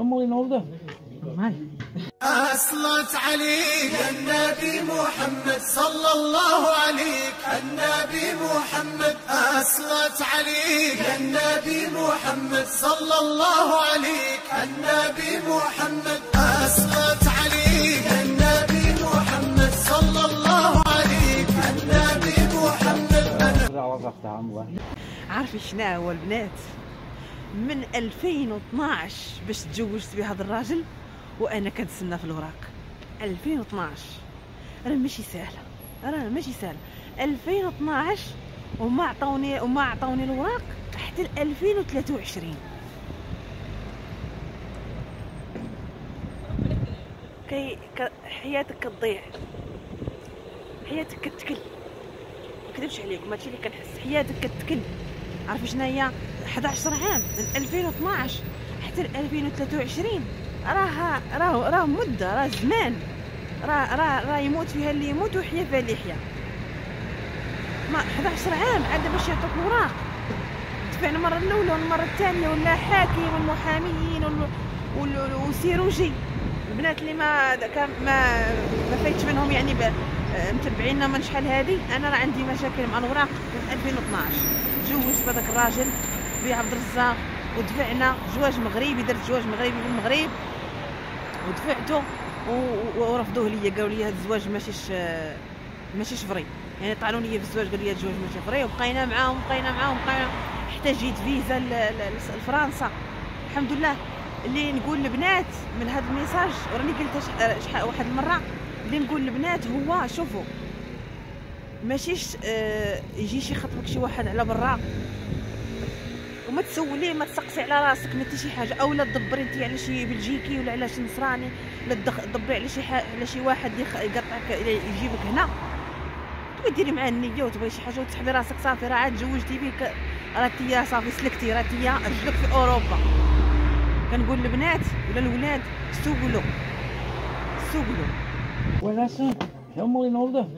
اللي نولده أصلت عليك النبي محمد صلى الله عليك. النبي محمد أصلت عليك النبي محمد صلى الله عليك. النبي محمد أصلت عليك النبي محمد صلى الله عليك. النبي محمد عارفين شنو هو البنات؟ من 2012 باش تزوجت بهذا الراجل وأنا كنتسنى في الوراق. 2012 راه ماشي سهله راه ماشي سهله 2012 وما عطاوني وما عطاوني الوراق حتى ل 2023 كي حياتك كتضيع. حياتك كتكل. ما نكذبش عليكم هادشي اللي كنحس. حياتك كتكل. عارف شنو هي 11 عام من 2012 حتى ل 2023 راه راه راه مدة راه زمان. راه راه راه يموت فيها اللي يموت ويحيا فيها اللي يحيا. ما 11 عام عاد باش يعطوك الوراق دفعنا المرة الأولى والمرة الثانية ولا حاكم والمحاميين وال- وال- والسيروجي البنات اللي ما كان ما ما فايتش منهم يعني ب- متبعينا من شحال هادي. أنا راه عندي مشاكل مع الوراق من 2012 تزوجت بهذاك الراجل. بعبد الرزاق. ودفعنا زواج مغربي درت زواج مغربي في المغرب. ودفعته ورفضوه ليا. قالوا لي هذا الزواج ماشيش ماشيش vrai يعني طعنوا لي في الزواج قالوا لي هذا الزواج ماشي vrai وبقينا معاهم بقينا معاهم بقينا حتى جيت فيزا لفرنسا. الحمد لله. اللي نقول للبنات من هذا ال message وراني قلتها شح- شحال واحد المرة اللي نقول للبنات هو شوفوا. ماشيش آه، يجي شي خطبك شي واحد على برا. وما تسوليه ما تسقسي على راسك ما حتى شي حاجة. أو لا تدبري أنت على شي بلجيكي ولا على شي نصراني لا تدخ- تدبري على شي على شي واحد يقطعك يجيبك هنا. تبغي ديري معاه النية وتبغي شي حاجة وتسحبي راسك. صافي راه عاد تزوجتي بيك راه تيا صافي سلكتي راه تيا رجلك في أوروبا. كنقول للبنات ولا الولاد سوقلوا سوقلوا وناسا هم اللي نولده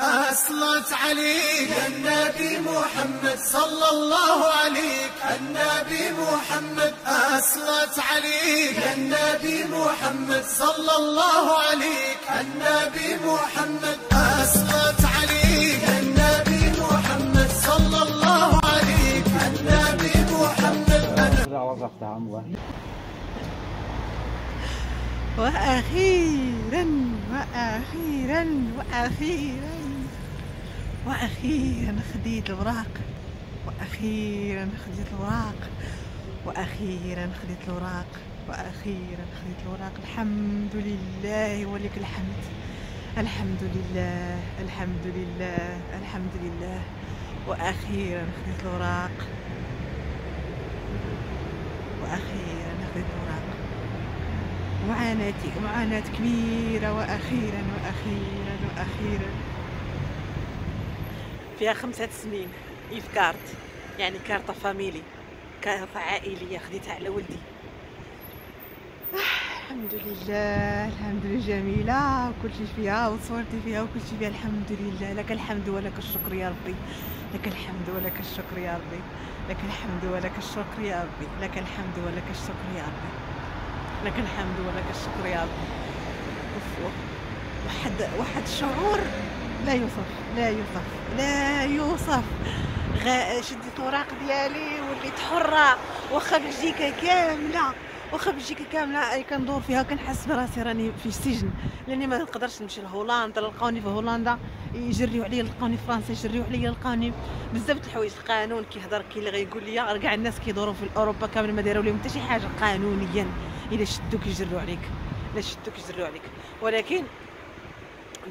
أصلت عليك النبي محمد صلى الله عليك. النبي محمد أصلت عليك النبي محمد صلى الله عليك. النبي محمد أصلت عليك النبي محمد صلى الله عليك. النبي محمد واحد وأخيرا وأخيرا وأخيرا وأخيرا خديت الوراق وأخيرا خديت الوراق وأخيرا خديت الوراق وأخيرا خديت الوراق. الحمد لله ولك الحمد. الحمد لله الحمد لله الحمد لله. وأخيرا خديت الوراق. وأخيرا خديت الوراق. معاناتي معاناة كبيرة وأخيرا وأخيرا وأخيرا. فيها خمسة سنين. F carte يعني كارطة famille. كارطة عائلية خديتها على ولدي. الحمد لله الحمد لله جميلة. وكل شيء فيها وصورتي فيها وكل شيء فيها. الحمد لله. لك الحمد ولك الشكر يا ربي. لك الحمد ولك الشكر يا ربي. لك الحمد ولك الشكر يا ربي. لك الحمد ولك الشكر يا ربي. لك الحمد ولك الشكر يا رب. واحد واحد شعور لا يوصف لا يوصف لا يوصف. شديت الوراق ديالي وليت حرة. واخا بلجيكا كاملة واخا بلجيكا كاملة أي كندور فيها كنحس براسي راني في السجن. لأني ما نقدرش نمشي لهولندا لقاوني في هولندا. يجريو عليا لقاوني في فرنسا يجريو عليا لقاوني بزاف د الحوايج القانون كيهضر كاين اللي غيقول لي كاع الناس كيدوروا في أوروبا كامل ما داروا لهم حتى شي حاجة قانونيا. الا شدوك يجروا عليك الا شدوك يجروا عليك. ولكن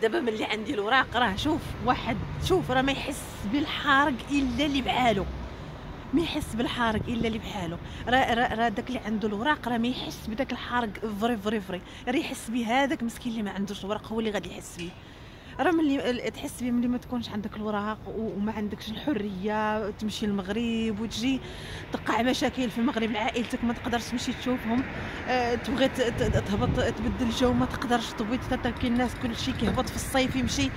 دابا ملي عندي الوراق راه شوف واحد شوف راه ما يحس بالحارق إلا اللي بحالو ما يحس بالحارق إلا اللي بحالو راه راه راه داك اللي عنده الوراق راه ما يحس بداك الحارق vrai vrai vrai راه يحس به هذاك مسكين اللي ما عندوش الوراق هو اللي غادي يحس به راه ملي تحس به ملي ما تكونش عندك الوراق وما عندكش الحرية تمشي للمغرب وتجي تقع مشاكل في المغرب لعائلتك ما تقدرش تمشي تشوفهم. آه، تبغي تهبط تبدل الجو ما تقدرش تبغي تترك الناس كل شيء كيهبط في الصيف يمشي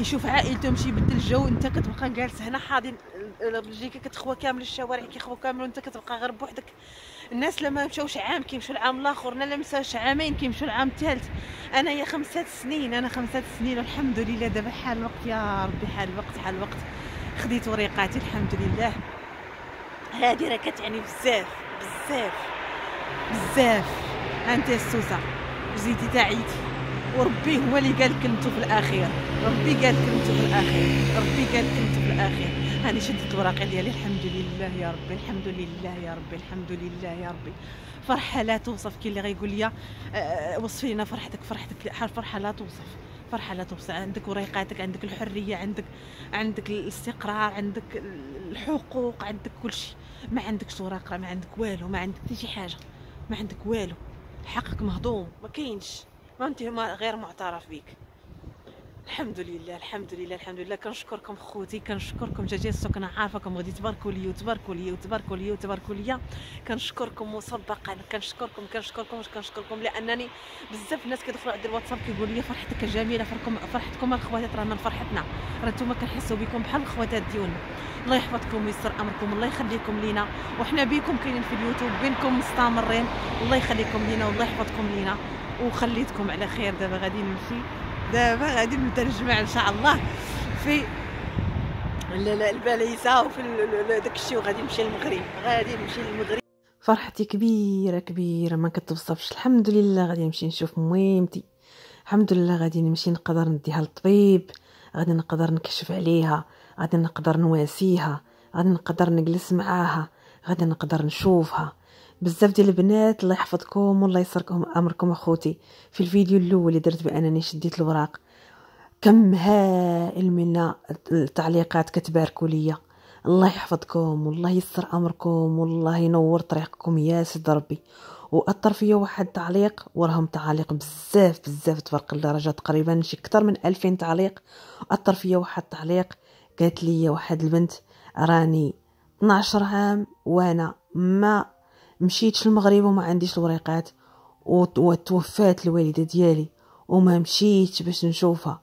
يشوف عائلته يمشي يبدل الجو. انت كتبقى جالس هنا حاضن بلجيكا كتخوى كامل الشوارع كيخوى كامل وانت كتبقى غير بوحدك. الناس لما مشاوش عام كيمشوا العام الآخر أنا لما مشاوش عامين كيمشوا العام الثالث أنا يا خمسة سنين أنا خمسة سنين والحمد لله دابا حال الوقت يا ربي حال الوقت حال الوقت. خديت وريقاتي الحمد لله. هادي راه كتعني بزاف بزاف بزاف. أنت السوسة جيتي تعيتي وربي هو اللي قال كلمته في الأخير ربي قال كلمته في الأخير ربي قال كلمته في الأخير. هاني شدت الوراقي ديالي. الحمد لله يا ربي الحمد لله يا ربي الحمد لله يا ربي. فرحة لا توصف. كاين اللي غيقول لي أه وصفي لنا فرحتك فرحتك فرحة لا توصف. فرحة لا توصف. عندك وريقاتك عندك الحرية عندك عندك الاستقرار عندك الحقوق عندك كل شيء. ما عندكش ورقه ما عندك والو ما عندك حتى شي حاجة. ما عندك والو. حقك مهضوم ما كاينش. ما انت غير معترف بك الحمد لله الحمد لله الحمد لله. كنشكركم خوتي كنشكركم جاجيسو كنا عارفاكم غادي تباركوا لي وتباركوا لي وتباركوا لي وتباركوا لي كنشكركم مسبقا كنشكركم كنشكركم كنشكركم؟ لأنني بزاف الناس كيدخلوا عند الواتساب كيقولوا لي فرحتك جميلة فرحكم فرحتكم الخواتات رانا فرحتنا راه نتوما كنحسوا بكم بحال الخواتات ديالنا. الله يحفظكم ويسر أمركم الله يخليكم لينا. وحنا بيكم كاينين في اليوتيوب بينكم مستمرين. الله يخليكم لينا والله يحفظكم لينا. وخليتكم على خير دابا غادي نمشي. دابا غادي نبدأ نجمع إن شاء الله في الباليسة وفي داك الشيء وغادي نمشي للمغرب. غادي نمشي للمغرب. فرحتي كبيرة كبيرة ما كتوصفش. الحمد لله غادي نمشي نشوف ميمتي. الحمد لله غادي نمشي نقدر نديها للطبيب. غادي نقدر نكشف عليها. غادي نقدر نواسيها. غادي نقدر نجلس معاها. غادي نقدر نشوفها. بزاف ديال البنات الله يحفظكم والله يسركم أمركم أخوتي. في الفيديو الأول اللي درت بأنني شديت الوراق كم هائل من التعليقات كتباركوا ليا. الله يحفظكم والله يسر أمركم والله ينور طريقكم يا سيد ربي. وأثر فيا واحد التعليق وراهم تعاليق بزاف بزاف تبارك الله تقريبا شي أكثر من 2000 تعليق. أثر فيا واحد التعليق قالت لي واحد البنت راني 12 عام وأنا ما مشيتش للمغرب وما عنديش الوريقات وتوفات الوالدة ديالي وما مشيتش باش نشوفها.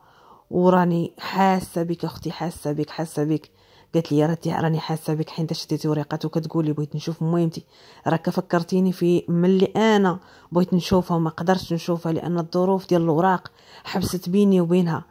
وراني حاسة بك أختي حاسة بك حاسة بك. قالت لي راتي راني حاسة بك حين شديتي وريقات وكتقولي بغيت نشوف ميمتي راك فكرتيني في ملي أنا بغيت نشوفها وما قدرتش نشوفها لأن الظروف ديال الاوراق حبست بيني وبينها.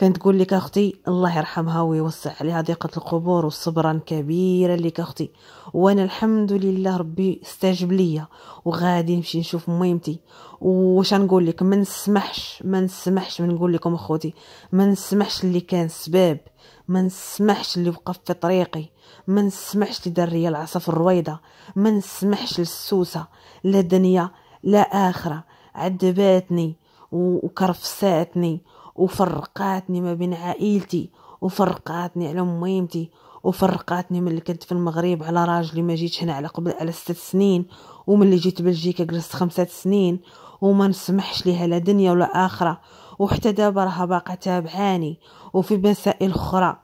كانت تقول لك أختي الله يرحمها ويوسع عليها ضيقة القبور والصبرا كبيره لك أختي. وأنا الحمد لله ربي استجب ليا وغادي نمشي نشوف ميمتي واش نقول لك؟ ما نسمحش ما نسمحش من نقول لكم أخوتي. ما نسمحش اللي كان سباب. ما نسمحش اللي وقف في طريقي. ما نسمحش اللي دار ليا العصا في الرويضة. ما نسمحش للسوسة. لا دنيا لا آخرة. عذباتني وكرفساتني وفرقاتني ما بين عائلتي وفرقاتني على ميمتي وفرقاتني ملي كنت في المغرب على راجلي ما جيتش هنا على قبل على ست سنين وملي جيت بلجيكا جلست خمسة سنين وما نسمحش ليها لا دنيا ولا آخرة وحتى دابا راها باقا تابعاني وفي مسائل أخرى.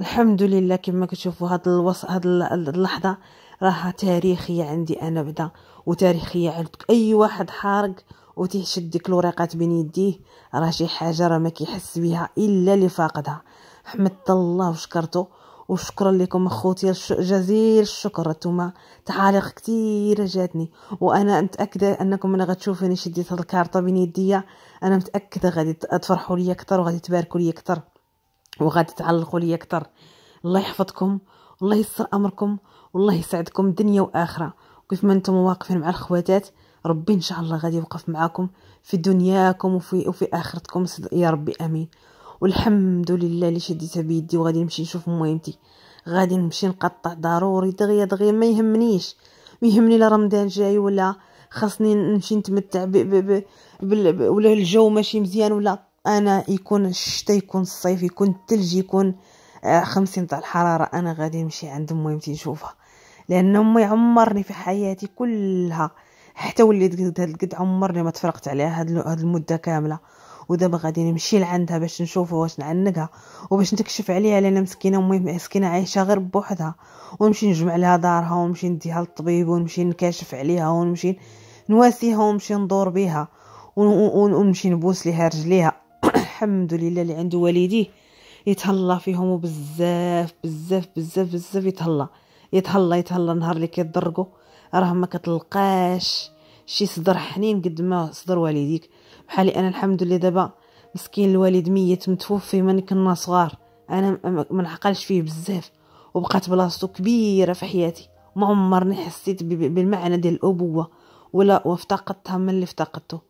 الحمد لله كما كتشوفوا هاد الوص هاد اللحظة راها تاريخية عندي أنا بدا وتاريخية عند أي واحد حارق وتيشد ديك الورقات بين يديه راه شي حاجة راه ما كيحس بها إلا اللي فاقدها. حمدت الله وشكرته وشكرا لكم أخوتي جزيل الشكر. نتوما تعاليق كثيره جاتني. وأنا متأكدة أنكم من غتشوفوني شديت هاد الكارطة بين يديا أنا متأكدة غادي تفرحوا لي أكثر وغادي تباركوا لي أكثر وغادي تعلقوا لي أكثر الله يحفظكم والله يسر أمركم والله يسعدكم دنيا وآخرة. كيف ما أنتم واقفين مع الخواتات ربي إن شاء الله غادي يوقف معاكم في دنياكم وفي وفي آخرتكم. يا ربي آمين. والحمد لله اللي شديتها بيدي وغادي نمشي نشوف مهمتي غادي نمشي نقطع ضروري دغيا دغيا. ما يهمنيش. ما يهمني لا رمضان جاي ولا خاصني نمشي نتمتع ب ب ب ولا الجو ماشي مزيان ولا أنا يكون الشتا يكون الصيف يكون الثلج يكون آه، خمسين تاع الحراره أنا غادي نمشي عند مهمتي نشوفها. لأن أمي عمرني في حياتي كلها حتى وليت قد عمرني ما تفرقت عليها هاد المدة كاملة. ودابا غادي نمشي لعندها باش نشوفها واش نعنقها وباش نكشف عليها لأن مسكينة أمي مسكينة عايشة غير بوحدها. ونمشي نجمع لها دارها ونمشي نديها للطبيب ونمشي نكاشف عليها ونمشي نواسيها ونمشي ندور بها ونمشي نبوس ليها رجليها. الحمد لله اللي عنده والديه يتهلا فيهم بزاف بزاف بزاف بزاف يتهلا. يتهلا يتهلا نهار اللي كيضرقوا راه ما كتلقاش شي صدر حنين قد ما صدر والديك. بحالي أنا الحمد لله دابا مسكين الوالد ميت متوفي من كنا صغار. أنا ما نعقلش فيه بزاف. وبقات بلاصتو كبيرة في حياتي. ما عمرني حسيت بالمعنى ديال الأبوة. ولا وافتقدتها من اللي افتقدته.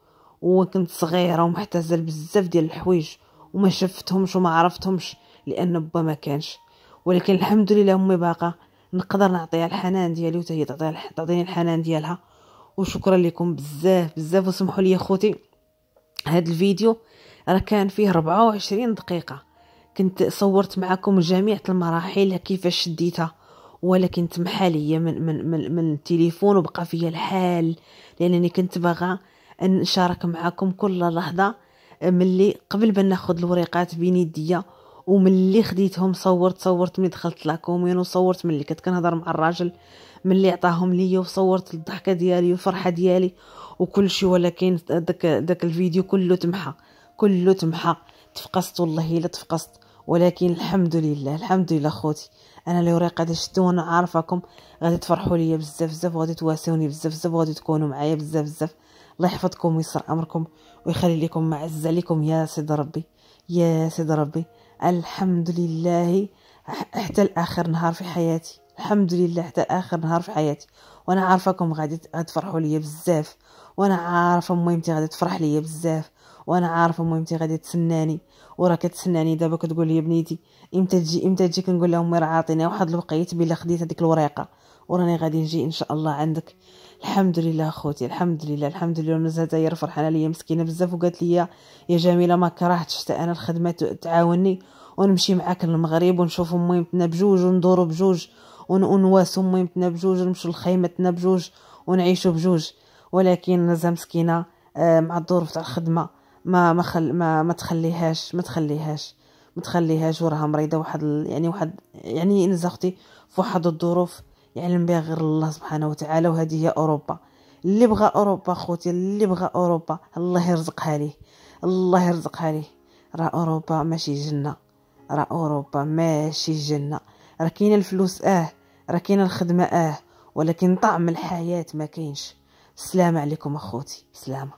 وكنت صغيرة ومحتاجه بزاف ديال الحوايج. وما شفتهمش وما عرفتهمش لأن با ما كانش. ولكن الحمد لله أمي باقا. نقدر نعطيها الحنان ديالي وتا هي تعطيني الحنان ديالها. وشكرا لكم بزاف بزاف. وسمحوا لي خوتي هاد الفيديو راه كان فيه 24 دقيقة. كنت صورت معكم جميع المراحل كيفاش شديتها ولكن تمحى ليا من من من, من التليفون وبقى فيا الحال لأنني كنت باغا نشارك معكم كل لحظة ملي قبل ما ناخذ الوريقات بين يديا وملي خديتهم صورت صورت ملي دخلت لاكومين وصورت ملي كنت كنهضر مع الراجل ملي عطاهم ليا وصورت الضحكة ديالي والفرحة ديالي. وكل شيء ولكن داك داك الفيديو كله تمحى كله تمحى. تفقست والله إلا تفقست. ولكن الحمد لله الحمد لله خوتي. أنا اللي وريق غادي شدو وأنا عارفاكم. غادي تفرحوا ليا بزاف بزاف. وغادي تواسوني بزاف بزاف. وغادي تكونوا معايا بزاف بزاف. الله يحفظكم ويسر أمركم. ويخلي لكم معز عليكم يا سيد ربي. يا سيد ربي. الحمد لله حتى لاخر نهار في حياتي. الحمد لله حتى اخر نهار في حياتي. وأنا عارفاكم غادي تفرحوا ليا بزاف. وأنا عارفة ميمتي غادي تفرح ليا بزاف. وأنا عارفة ميمتي غادي تسناني. وراه كتسناني دابا كتقول لي بنيتي إمتى تجي إمتى تجي كنقول لها أمي راه عاطيني واحد الوقيت بلا خديت هذيك الوريقة. وراني غادي نجي إن شاء الله عندك. الحمد لله اخوتي الحمد لله الحمد لله. ونزهت هي فرحانة ليا مسكينة بزاف. وقالت لي يا جميلة ما كرهتش حتى أنا الخدمة تعاوني ونمشي معاك للمغرب ونشوف ميمتنا بجوج وندورو بجوج. ونواسو ميمتنا بجوج ونمشو لخيمتنا بجوج ونعيشو بجوج. ولكن نزا مسكينة آه، مع الظروف تاع الخدمة. ما ما خل ما ما تخليهاش ما تخليهاش ما تخليهاش. وراها مريضة واحد يعني واحد يعني نزا أختي في واحد الظروف. يعلم بها غير الله سبحانه وتعالى وهذه هي أوروبا. اللي بغى أوروبا خوتي اللي بغى أوروبا الله يرزقها ليه. الله يرزقها ليه. راه أوروبا ماشي جنة. راه أوروبا ماشي جنة. راه كاينة الفلوس آه راه كاينة الخدمة آه ولكن طعم الحياة ما كاينش. السلام عليكم أخوتي. سلامة.